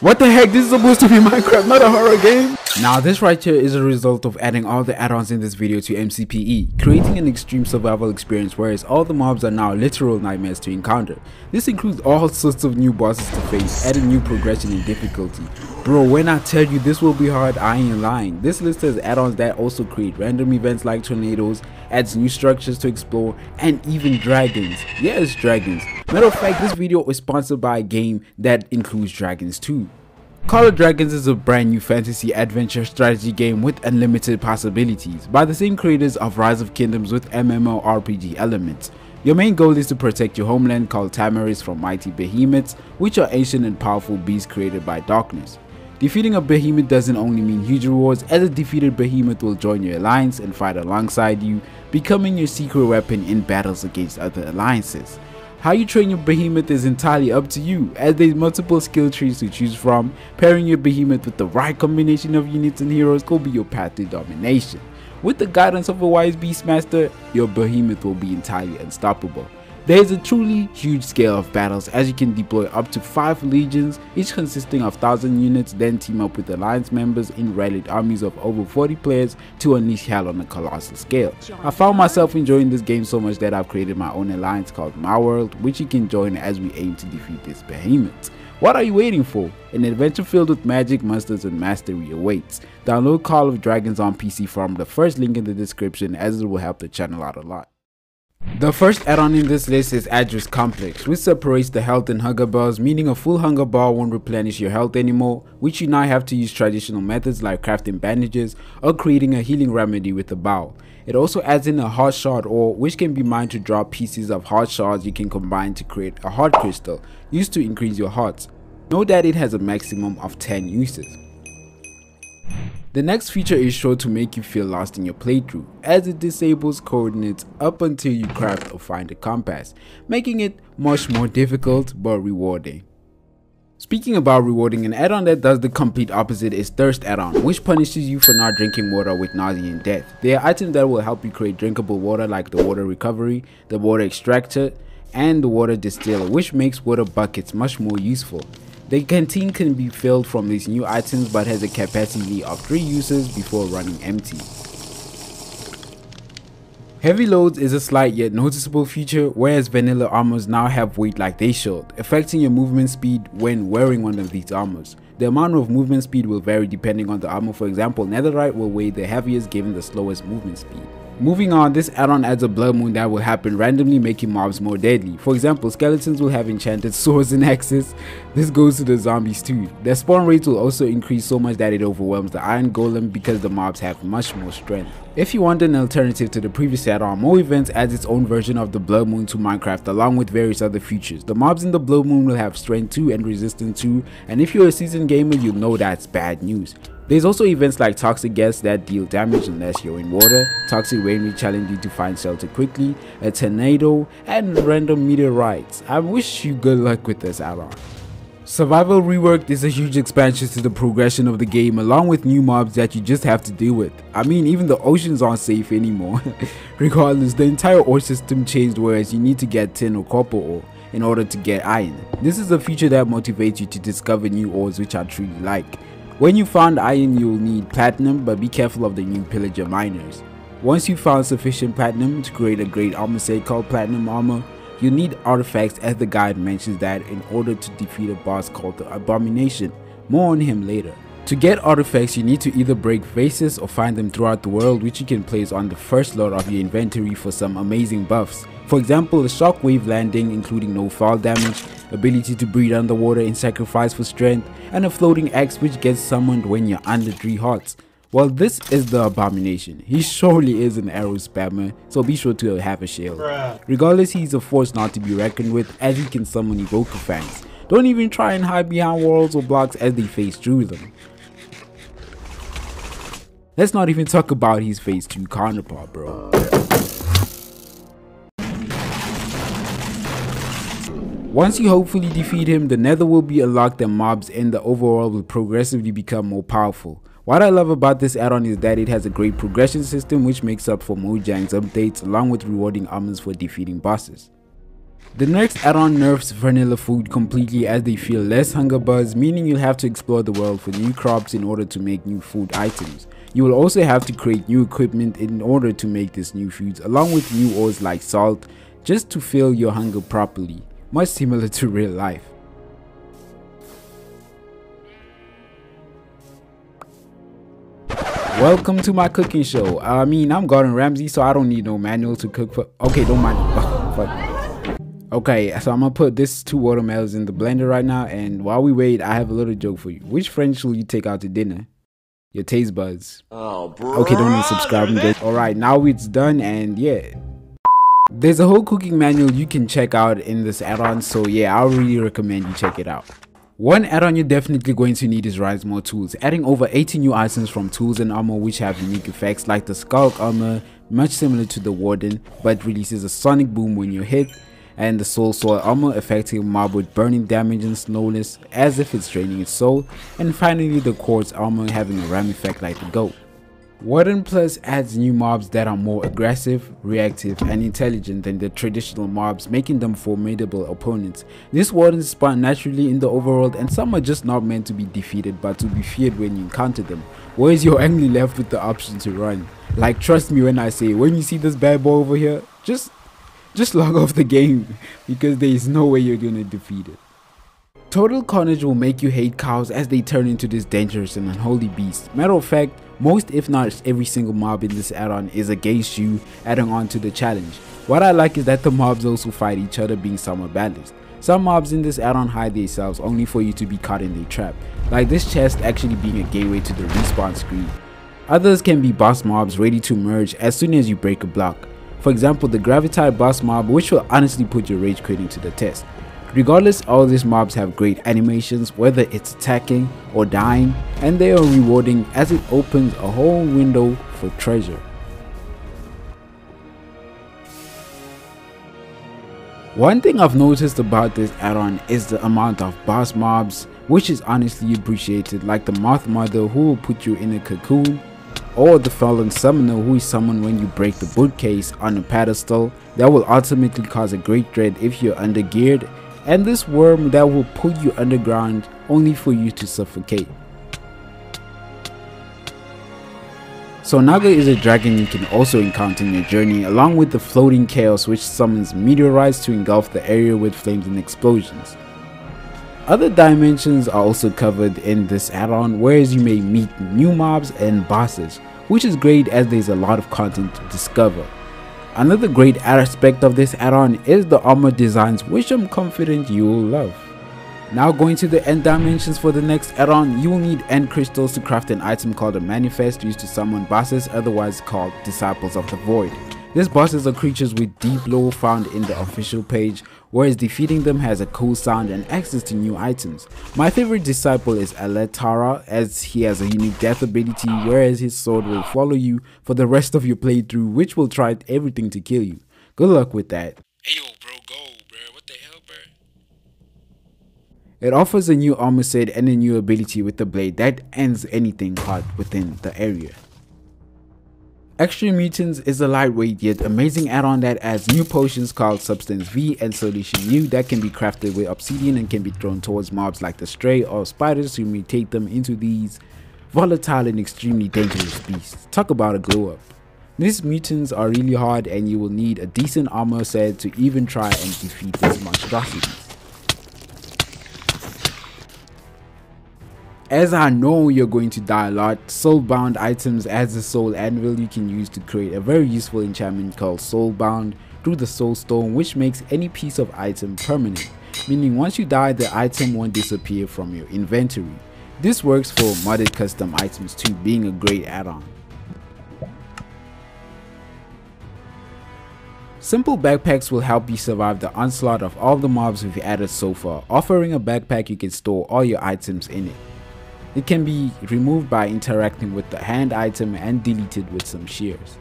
What the heck? This is supposed to be Minecraft, not a horror game. Now this right here is a result of adding all the add-ons in this video to MCPE, creating an extreme survival experience whereas all the mobs are now literal nightmares to encounter. This includes all sorts of new bosses to face, adding new progression and difficulty. Bro, when I tell you this will be hard, I ain't lying. This list has add-ons that also create random events like tornadoes, adds new structures to explore, and even dragons. Yes, dragons. Matter of fact, this video is sponsored by a game that includes dragons too. Call of Dragons is a brand new fantasy adventure strategy game with unlimited possibilities by the same creators of Rise of Kingdoms with MMORPG elements. Your main goal is to protect your homeland called Tamaris from mighty behemoths, which are ancient and powerful beasts created by darkness. Defeating a behemoth doesn't only mean huge rewards as a defeated behemoth will join your alliance and fight alongside you, becoming your secret weapon in battles against other alliances. How you train your behemoth is entirely up to you as there's multiple skill trees to choose from. Pairing your behemoth with the right combination of units and heroes could be your path to domination. With the guidance of a wise beastmaster, your behemoth will be entirely unstoppable. There is a truly huge scale of battles as you can deploy up to 5 legions, each consisting of 1000 units then team up with alliance members in rallied armies of over 40 players to unleash hell on a colossal scale. I found myself enjoying this game so much that I've created my own alliance called My World which you can join as we aim to defeat this behemoth. What are you waiting for? An adventure filled with magic, monsters, and mastery awaits. Download Call of Dragons on PC from the first link in the description as it will help the channel out a lot. The first add-on in this list is Arduous Complex, which separates the health and hunger bars, meaning a full hunger bar won't replenish your health anymore, which you now have to use traditional methods like crafting bandages or creating a healing remedy with a bow. It also adds in a heart shard ore, which can be mined to drop pieces of heart shards you can combine to create a heart crystal, used to increase your hearts. Note that it has a maximum of 10 uses. The next feature is sure to make you feel lost in your playthrough as it disables coordinates up until you craft or find a compass, making it much more difficult but rewarding. Speaking about rewarding, an add-on that does the complete opposite is Thirst add-on, which punishes you for not drinking water with nausea and death. There are items that will help you create drinkable water like the water recovery, the water extractor, and the water distiller, which makes water buckets much more useful. The canteen can be filled from these new items but has a capacity of 3 uses before running empty. Heavy loads is a slight yet noticeable feature whereas vanilla armors now have weight like they should, affecting your movement speed when wearing one of these armors. The amount of movement speed will vary depending on the armor for example netherite will weigh the heaviest given the slowest movement speed. Moving on, this add-on adds a blood moon that will happen randomly making mobs more deadly. For example, skeletons will have enchanted swords and axes. This goes to the zombies too. Their spawn rates will also increase so much that it overwhelms the iron golem because the mobs have much more strength. If you want an alternative to the previous add-on, More Events adds its own version of the Blood Moon to Minecraft along with various other features. The mobs in the Blood Moon will have strength 2 and resistance 2 and if you're a seasoned gamer you'll know that's bad news. There's also events like toxic gas that deal damage unless you're in water, toxic rain which challenge you to find shelter quickly, a tornado, and random meteorites. I wish you good luck with this add-on. Survival Reworked is a huge expansion to the progression of the game along with new mobs that you just have to deal with. I mean even the oceans aren't safe anymore. Regardless, the entire ore system changed whereas you need to get tin or copper ore in order to get iron. This is a feature that motivates you to discover new ores which I truly like. When you found iron you'll need platinum but be careful of the new pillager miners. Once you found sufficient platinum to create a great armor set called platinum armor, you need artifacts as the guide mentions that in order to defeat a boss called the abomination, more on him later. To get artifacts you need to either break vases or find them throughout the world which you can place on the first slot of your inventory for some amazing buffs. For example, a shockwave landing including no fall damage, ability to breathe underwater in sacrifice for strength, and a floating axe which gets summoned when you're under 3 hearts. Well, this is the abomination. He surely is an arrow spammer, so be sure to have a shield. Regardless, he's a force not to be reckoned with as he can summon Evoker fangs. Don't even try and hide behind walls or blocks as they face through them. Let's not even talk about his phase 2 counterpart, bro. Once you hopefully defeat him, the nether will be unlocked and mobs in the overworld will progressively become more powerful. What I love about this add-on is that it has a great progression system which makes up for Mojang's updates along with rewarding armors for defeating bosses. The next add-on nerfs vanilla food completely as they feel less hunger buzz, meaning you'll have to explore the world for new crops in order to make new food items. You will also have to create new equipment in order to make these new foods, along with new ores like salt, just to fill your hunger properly, much similar to real life. Welcome to my cooking show. I mean, I'm Gordon Ramsay, so I don't need no manual to cook for. Okay, don't mind. fuck. Okay, so I'm gonna put this two watermelons in the blender right now, and while we wait, I have a little joke for you. Which friend should you take out to dinner? Your taste buds. Oh, bro. Okay, don't subscribe and All right, now it's done, and yeah. There's a whole cooking manual you can check out in this add-on, so yeah, I really recommend you check it out. One add-on you're definitely going to need is Rise More Tools, adding over 80 new items from tools and armor which have unique effects like the Sculk armor, much similar to the Warden, but releases a sonic boom when you hit, and the Soul Sword armor affecting mob with burning damage and slowness as if it's draining its soul, and finally the Quartz armor having a ram effect like the Goat. Warden Plus adds new mobs that are more aggressive, reactive, and intelligent than the traditional mobs, making them formidable opponents. These wardens spawn naturally in the overworld and some are just not meant to be defeated but to be feared when you encounter them, whereas you're only left with the option to run. Like trust me when I say, when you see this bad boy over here, just just log off the game because there is no way you're gonna defeat it. Total Carnage will make you hate cows as they turn into this dangerous and unholy beast. Matter of fact, most if not every single mob in this add-on is against you adding on to the challenge. What I like is that the mobs also fight each other being somewhat balanced. Some mobs in this add-on hide themselves only for you to be caught in their trap, like this chest actually being a gateway to the respawn screen. Others can be boss mobs ready to merge as soon as you break a block. For example, the Gravitite boss mob which will honestly put your rage quitting to the test. Regardless, all these mobs have great animations whether it's attacking or dying and they are rewarding as it opens a whole window for treasure. One thing I've noticed about this add-on is the amount of boss mobs which is honestly appreciated like the Moth Mother who will put you in a cocoon or the Fallen Summoner who is summoned when you break the bookcase on a pedestal that will ultimately cause a great dread if you're under geared and this worm that will pull you underground only for you to suffocate. So Naga is a dragon you can also encounter in your journey along with the floating chaos which summons meteorites to engulf the area with flames and explosions. Other dimensions are also covered in this add-on whereas you may meet new mobs and bosses which is great as there's a lot of content to discover. Another great aspect of this add-on is the armor designs which I'm confident you will love. Now going to the end dimensions for the next add-on, you will need end crystals to craft an item called a manifest used to summon bosses otherwise called disciples of the void. These bosses are creatures with deep lore found in the official page, whereas defeating them has a cool sound and access to new items. My favorite disciple is Aletara as he has a unique death ability whereas his sword will follow you for the rest of your playthrough which will try everything to kill you. Good luck with that. Ayo bro, go bro, what the hell bro? It offers a new armor set and a new ability with the blade that ends anything hot within the area. Extreme Mutants is a lightweight yet amazing add-on that adds new potions called Substance V and Solution U that can be crafted with obsidian and can be thrown towards mobs like the Stray or spiders who mutate them into these volatile and extremely dangerous beasts. Talk about a glow up. These mutants are really hard and you will need a decent armor set to even try and defeat these monstrosities. As I know you're going to die a lot, soulbound items as a soul anvil you can use to create a very useful enchantment called soulbound through the soul stone which makes any piece of item permanent, meaning once you die the item won't disappear from your inventory. This works for modded custom items too being a great add-on. Simple backpacks will help you survive the onslaught of all the mobs we've added so far, offering a backpack you can store all your items in it. It can be removed by interacting with the hand item and deleted with some shears.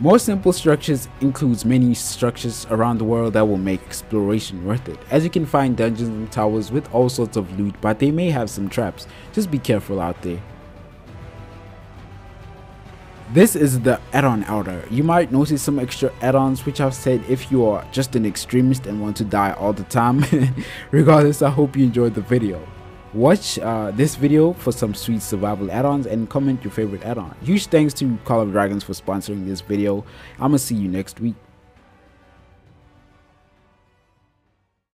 More simple structures includes many structures around the world that will make exploration worth it, as you can find dungeons and towers with all sorts of loot but they may have some traps, just be careful out there. This is the add-on order. You might notice some extra add-ons which I've said if you are just an extremist and want to die all the time. Regardless, I hope you enjoyed the video. Watch uh, this video for some sweet survival add-ons and comment your favorite add-on. Huge thanks to Call of Dragons for sponsoring this video. I'ma see you next week.